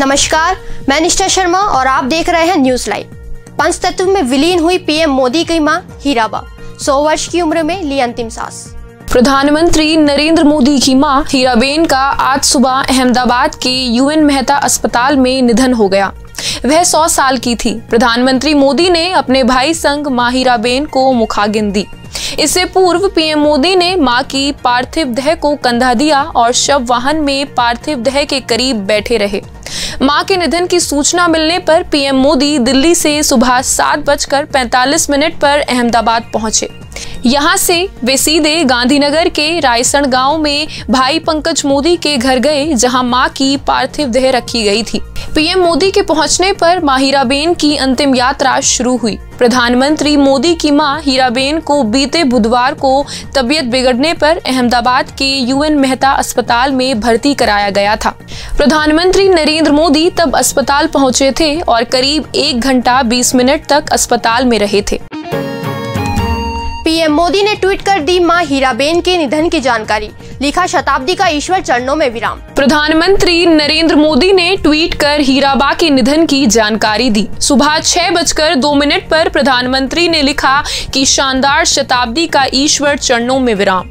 नमस्कार, मैं निष्ठा शर्मा और आप देख रहे हैं न्यूज़ लाइव पंच तत्व में विलीन हुई पीएम मोदी की माँ हीराबा, सौ वर्ष की उम्र में ली अंतिम सांस। प्रधानमंत्री नरेंद्र मोदी की माँ हीराबेन का आज सुबह अहमदाबाद के यूएन मेहता अस्पताल में निधन हो गया। वह सौ साल की थी। प्रधानमंत्री मोदी ने अपने भाई संग माँ हीराबेन को मुखागिन दी। इससे पूर्व पीएम मोदी ने माँ की पार्थिव देह को कंधा दिया और शव वाहन में पार्थिव देह के करीब बैठे रहे। माँ के निधन की सूचना मिलने पर पीएम मोदी दिल्ली से सुबह सात बजकर पैंतालीस मिनट पर अहमदाबाद पहुँचे। यहाँ से वे सीधे गांधीनगर के रायसण गाँव में भाई पंकज मोदी के घर गए, जहाँ माँ की पार्थिव देह रखी गई थी। पीएम मोदी के पहुँचने पर माँ हीराबेन की अंतिम यात्रा शुरू हुई। प्रधानमंत्री मोदी की माँ हीराबेन को बीते बुधवार को तबियत बिगड़ने पर अहमदाबाद के यूएन मेहता अस्पताल में भर्ती कराया गया था। प्रधानमंत्री नरेंद्र मोदी तब अस्पताल पहुँचे थे और करीब एक घंटा बीस मिनट तक अस्पताल में रहे थे। पीएम मोदी ने ट्वीट कर दी माँ हीराबेन के निधन की जानकारी। लिखा, शताब्दी का ईश्वर चरणों में विराम। प्रधानमंत्री नरेंद्र मोदी ने ट्वीट कर हीराबा के निधन की जानकारी दी। सुबह छह बजकर दो मिनट पर प्रधानमंत्री ने लिखा कि शानदार शताब्दी का ईश्वर चरणों में विराम।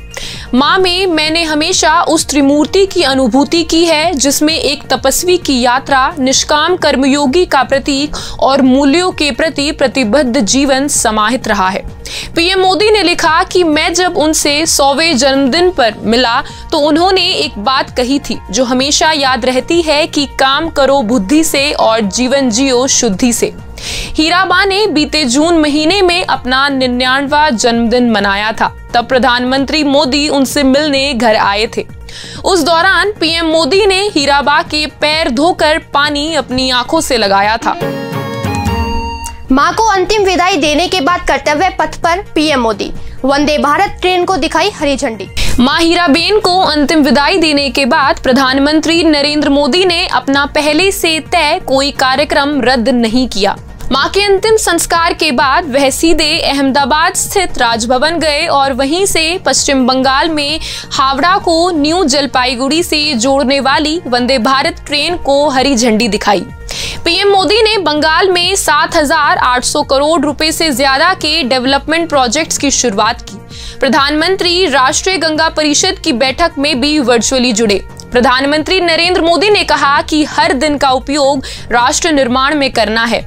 माँ में मैंने हमेशा उस त्रिमूर्ति की अनुभूति की है, जिसमें एक तपस्वी की यात्रा निष्काम कर्मयोगी का प्रतीक और मूल्यों के प्रति प्रतिबद्ध जीवन समाहित रहा है। पीएम मोदी ने लिखा कि मैं जब उनसे सौवे जन्मदिन पर मिला तो उन्होंने एक बात कही थी, जो हमेशा याद रहती है कि काम करो बुद्धि से और जीवन जियो शुद्धि से। हीराबा ने बीते जून महीने में अपना निन्यानवा जन्मदिन मनाया था। तब प्रधानमंत्री मोदी उनसे मिलने घर आए थे। उस दौरान पीएम मोदी ने हीराबा के पैर धोकर पानी अपनी आँखों से लगाया था। माँ को अंतिम विदाई देने के बाद कर्तव्य पथ पर पीएम मोदी। वंदे भारत ट्रेन को दिखाई हरी झंडी। माँ हीराबेन को अंतिम विदाई देने के बाद प्रधानमंत्री नरेंद्र मोदी ने अपना पहले से तय कोई कार्यक्रम रद्द नहीं किया। माँ के अंतिम संस्कार के बाद वह सीधे अहमदाबाद स्थित राजभवन गए और वहीं से पश्चिम बंगाल में हावड़ा को न्यू जलपाईगुड़ी से जोड़ने वाली वंदे भारत ट्रेन को हरी झंडी दिखाई। पीएम मोदी ने बंगाल में 7,800 करोड़ रुपए से ज़्यादा के डेवलपमेंट प्रोजेक्ट्स की शुरुआत की। प्रधानमंत्री राष्ट्रीय गंगा परिषद की बैठक में भी वर्चुअली जुड़े। प्रधानमंत्री नरेंद्र मोदी ने कहा कि हर दिन का उपयोग राष्ट्र निर्माण में करना है।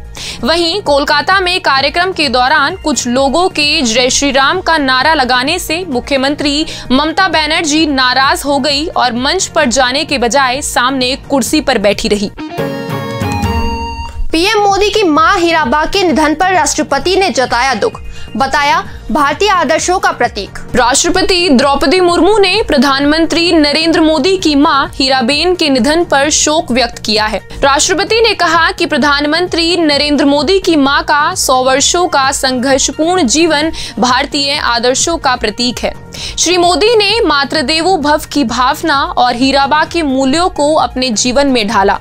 वहीं कोलकाता में कार्यक्रम के दौरान कुछ लोगों के जय श्री राम का नारा लगाने से मुख्यमंत्री ममता बनर्जी नाराज़ हो गई और मंच पर जाने के बजाय सामने कुर्सी पर बैठी रही। पीएम मोदी की माँ हीराबा के निधन पर राष्ट्रपति ने जताया दुख। बताया भारतीय आदर्शों का प्रतीक। राष्ट्रपति द्रौपदी मुर्मू ने प्रधानमंत्री नरेंद्र मोदी की माँ हीराबेन के निधन पर शोक व्यक्त किया है। राष्ट्रपति ने कहा कि प्रधानमंत्री नरेंद्र मोदी की माँ का सौ वर्षों का संघर्षपूर्ण जीवन भारतीय आदर्शों का प्रतीक है। श्री मोदी ने मातृदेवो भव की भावना और हीराबा के मूल्यों को अपने जीवन में ढाला।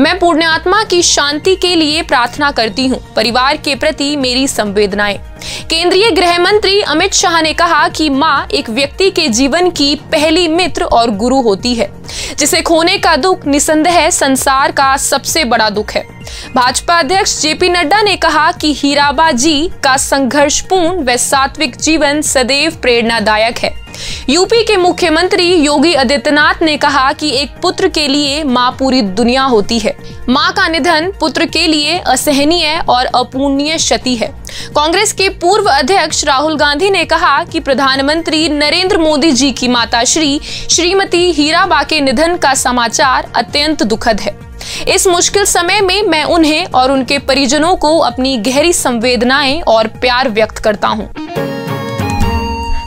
मैं पुण्यात्मा की शांति के लिए प्रार्थना करती हूँ। परिवार के प्रति मेरी संवेदनाएँ। केंद्रीय गृह मंत्री अमित शाह ने कहा कि माँ एक व्यक्ति के जीवन की पहली मित्र और गुरु होती है, जिसे खोने का दुख, निसंदेह संसार का सबसे बड़ा दुख है। भाजपा अध्यक्ष जेपी नड्डा ने कहा कि हीराबा जी का संघर्षपूर्ण व सात्विक जीवन सदैव प्रेरणादायक है। यूपी के मुख्यमंत्री योगी आदित्यनाथ ने कहा कि एक पुत्र के लिए माँ पूरी दुनिया होती है। माँ का निधन पुत्र के लिए असहनीय और अपूर्णीय क्षति है। कांग्रेस के पूर्व अध्यक्ष राहुल गांधी ने कहा कि प्रधानमंत्री नरेंद्र मोदी जी की माता श्री, श्रीमती हीराबा के निधन का समाचार अत्यंत दुखद है। इस मुश्किल समय में मैं उन्हें और उनके परिजनों को अपनी गहरी संवेदनाएँ और प्यार व्यक्त करता हूँ।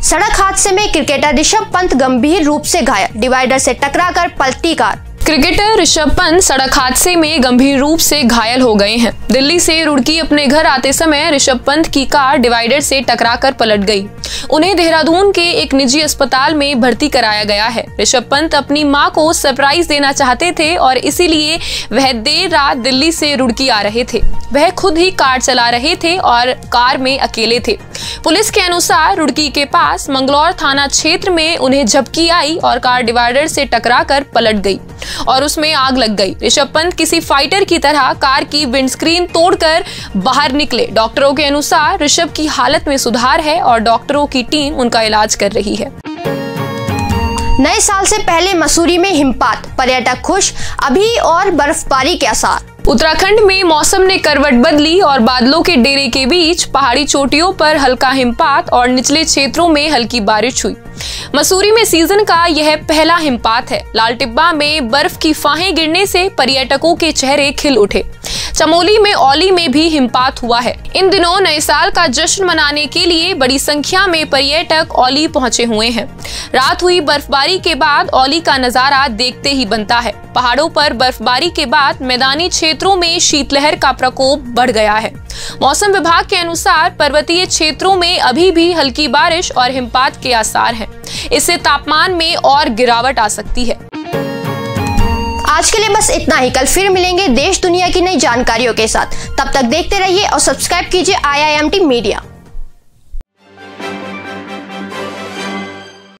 सड़क हादसे में क्रिकेटर ऋषभ पंत गंभीर रूप से घायल डिवाइडर से टकराकर पलटी कार क्रिकेटर ऋषभ पंत सड़क हादसे में गंभीर रूप से घायल हो गए हैं। दिल्ली से रुड़की अपने घर आते समय ऋषभ पंत की कार डिवाइडर से टकराकर पलट गई। उन्हें देहरादून के एक निजी अस्पताल में भर्ती कराया गया है। ऋषभ पंत अपनी माँ को सरप्राइज़ देना चाहते थे और इसीलिए वह देर रात दिल्ली से रुड़की आ रहे थे। वह खुद ही कार चला रहे थे और कार में अकेले थे। पुलिस के अनुसार रुड़की के पास मंगलौर थाना क्षेत्र में उन्हें झपकी आई और कार डिवाइडर से टकराकर पलट गई। और उसमें आग लग गई। ऋषभ पंत किसी फाइटर की तरह कार की विंडस्क्रीन तोड़कर बाहर निकले। डॉक्टरों के अनुसार ऋषभ की हालत में सुधार है और डॉक्टरों की टीम उनका इलाज कर रही है। नए साल से पहले मसूरी में हिमपात पर्यटक खुश अभी और बर्फबारी के आसार। उत्तराखंड में मौसम ने करवट बदली और बादलों के डेरे के बीच पहाड़ी चोटियों पर हल्का हिमपात और निचले क्षेत्रों में हल्की बारिश हुई। मसूरी में सीज़न का यह पहला हिमपात है। लाल टिब्बा में बर्फ़ की फाहें गिरने से पर्यटकों के चेहरे खिल उठे। चमोली में औली में भी हिमपात हुआ है। इन दिनों नए साल का जश्न मनाने के लिए बड़ी संख्या में पर्यटक औली पहुँचे हुए हैं। रात हुई बर्फबारी के बाद औली का नज़ारा देखते ही बनता है। पहाड़ों पर बर्फबारी के बाद मैदानी क्षेत्रों में शीतलहर का प्रकोप बढ़ गया है। मौसम विभाग के अनुसार पर्वतीय क्षेत्रों में अभी भी हल्की बारिश और हिमपात के आसार हैं। इससे तापमान में और गिरावट आ सकती है। आज के लिए बस इतना ही। कल फिर मिलेंगे देश दुनिया की नई जानकारियों के साथ। तब तक देखते रहिए और सब्सक्राइब कीजिए आई मीडिया